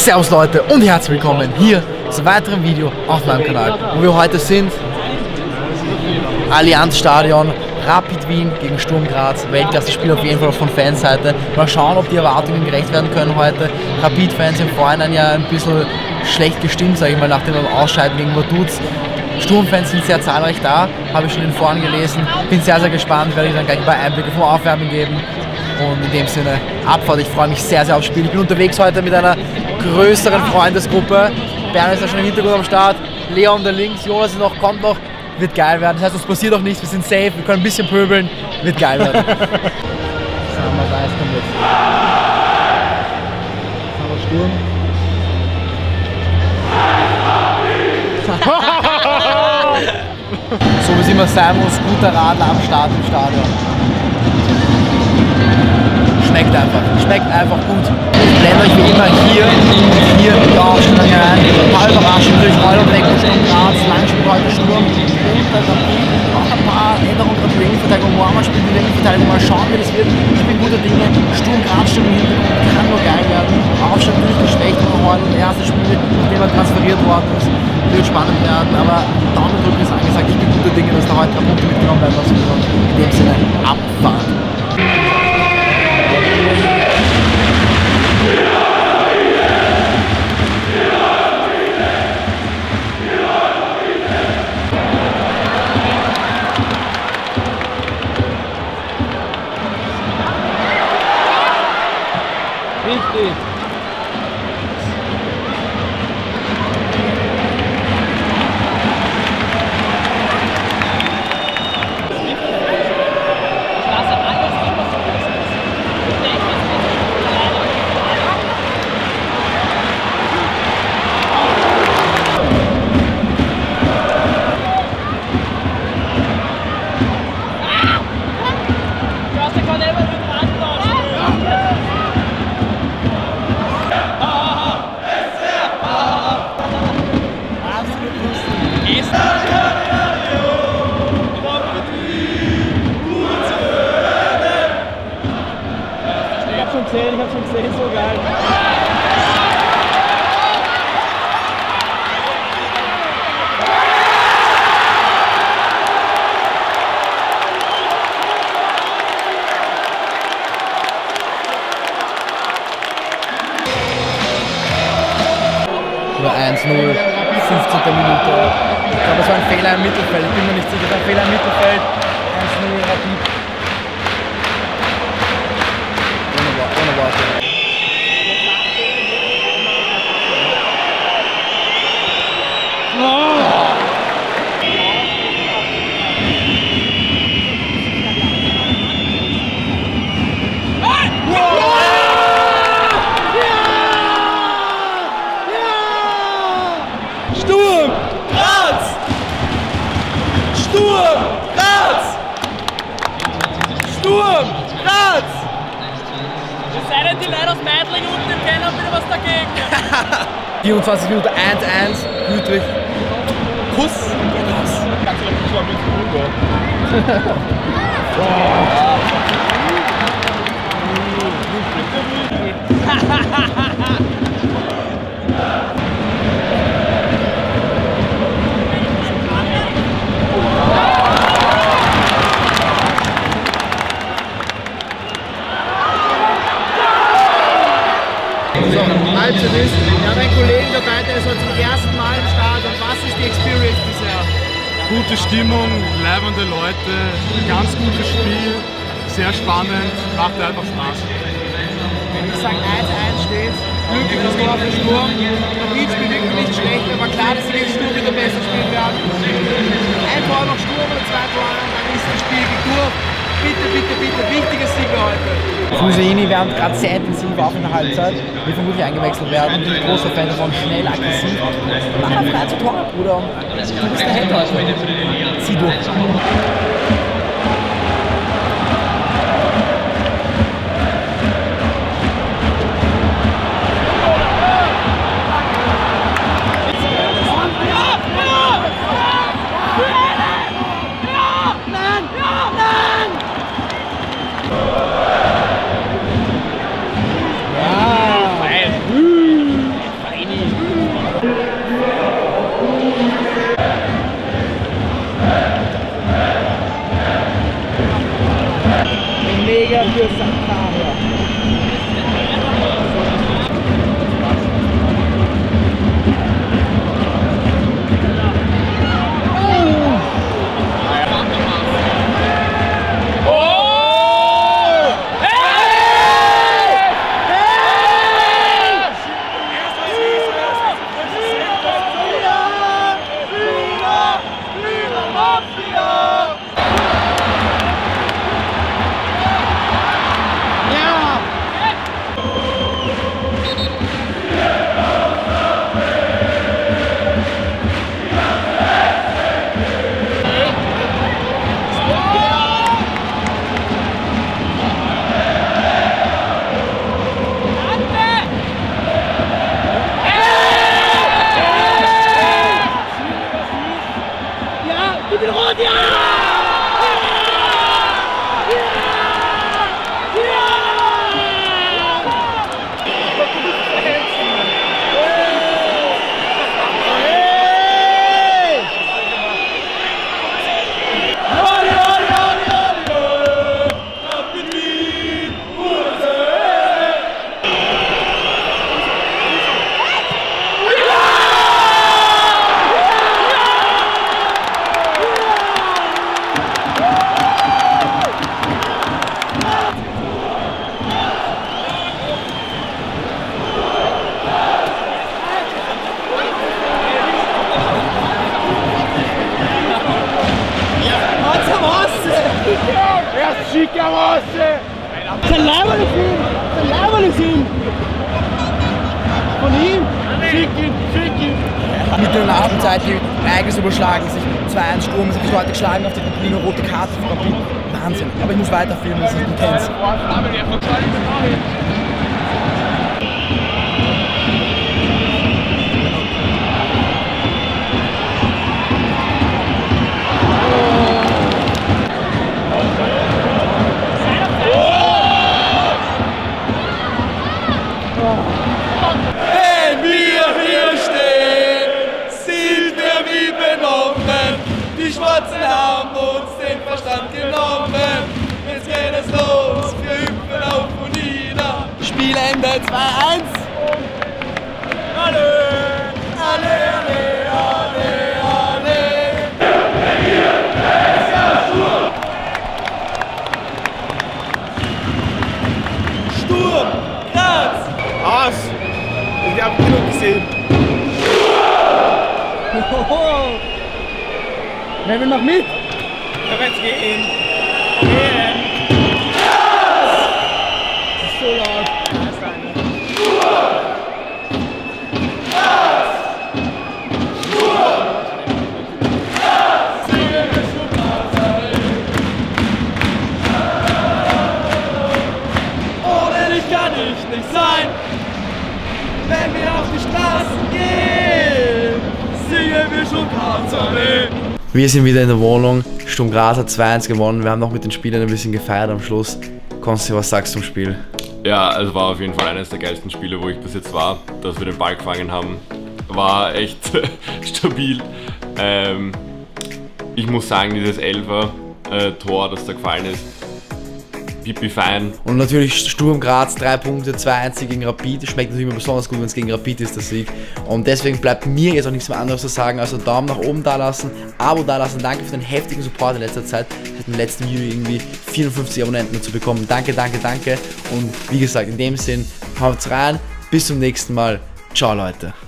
Servus Leute und herzlich willkommen hier zu einem weiteren Video auf meinem Kanal, wo wir heute sind. Allianz Stadion, Rapid Wien gegen Sturm Graz, Weltklasse-Spiel auf jeden Fall von Fanseite. Mal schauen, ob die Erwartungen gerecht werden können heute. Rapid-Fans im Vorhinein ja ein bisschen schlecht gestimmt, sage ich mal, nach dem Ausscheiden gegen Vaduz. Sturmfans sind sehr zahlreich da, habe ich schon in Foren gelesen. Bin sehr, sehr gespannt, werde ich dann gleich ein paar Einblicke vom Aufwärmen geben. Und in dem Sinne, Abfahrt. Ich freue mich sehr, sehr aufs Spiel. Ich bin unterwegs heute mit einer größeren Freundesgruppe. Bernd ist ja schon im Hintergrund am Start. Leon da links, Jonas ist noch, kommt noch. Wird geil werden. Das heißt, es passiert auch nichts. Wir sind safe, wir können ein bisschen pöbeln. Wird geil werden. Summer Weiß kommt jetzt. Summer Sturm. so wie es immer sein muss, guter Radler am Start im Stadion. Schmeckt einfach, schmeckt einfach gut. Ich blende euch wie immer hier hier die Ausstellung rein. Ein paar Überraschungen durch Lecken, Sturm Graz, Langspiel heute Sturm auch ein paar Änderungen gerade Innenverteidigung. Warmer spielt die Innenverteidigung, mal schauen wie das wird. Ich bin guter Dinge, Sturm Graz steht im Hintergrund, kann nur geil werden. Aufstand natürlich geschwächt, aber heute das erste Spiel, nachdem er transferiert worden ist, wird spannend werden, aber Daumen drücken ist angesagt. Ich bin guter Dinge, dass da heute drei Punkte mitgenommen werden. Also in dem Sinne abfahren. 对。Fehler im Mittelfeld. Ich bin mir nicht sicher, war Fehler im Mittelfeld. 1-0 Rapid. Ohne, Wo- ohne Worte. Sturm! Graz! Sturm! Graz! Sturm! Graz! Es sei denn, die Leute aus Meidling unten im Keller haben wieder was dagegen. 24 Minuten 1-1. Gütlich. Kuss. Geht raus. So, Halbzeit ist. Wir haben einen Kollegen dabei, der ist heute zum ersten Mal im Stadion. Was ist die Experience bisher? Gute Stimmung, leibende Leute, ganz gutes Spiel, sehr spannend, macht einfach Spaß. Wenn ich sage 1-1 steht, glückliches Tor für Sturm. Rapid spielt wirklich nicht schlecht, aber klar, dass sie gegen Sturm wieder besser spielen werden. Ein Tor noch Sturm oder zwei Tore, dann ist das Spiel durch. Bitte, bitte, bitte, wichtiges Sieg heute. Fuseini wärmt gerade sehr intensiv auf in der Halbzeit, wird vermutlich eingewechselt werden. Bin ein großer Fan davon, schnell, aggressiv. Mach mal frei zu Tor, Bruder. Du bist der Held heute. Zieh durch. vége a. für Sakaria. Sein Leiberl ist ihm! Sein Leiberl ist ihm! Von ihm! Schick ihn! Schick ihn! Mit der Nachspielzeit die Ereignis überschlagen sich. 2-1 Sturm, sich Leute geschlagen auf die Tribüne, rote Karte für Rapid. Wahnsinn. Aber ich muss weiterfilmen, das ist intens. 3, 2, 1. Alle, alle, alle. Ich hab genug gesehen. Wer will noch mit? Ich hab jetzt gehen. Wir sind wieder in der Wohnung. Sturm Graz hat 2-1 gewonnen. Wir haben noch mit den Spielern ein bisschen gefeiert am Schluss. Konsti, was sagst du zum Spiel? Ja, also war auf jeden Fall eines der geilsten Spiele, wo ich bis jetzt war, dass wir den Ball gefangen haben. War echt stabil. Ähm, ich muss sagen, dieses Elfer-Tor, das da gefallen ist, pipi fein. Und natürlich Sturm Graz, drei Punkte, 2-1 Sieg gegen Rapid. Schmeckt natürlich immer besonders gut, wenn es gegen Rapid ist, der Sieg. Und deswegen bleibt mir jetzt auch nichts mehr anderes zu sagen, also Daumen nach oben da lassen, Abo da lassen. Danke für den heftigen Support in letzter Zeit. Ich hatte im letzten Video irgendwie 54 Abonnenten dazu bekommen. Danke, danke, danke. Und wie gesagt, in dem Sinn, haut's rein. Bis zum nächsten Mal. Ciao, Leute.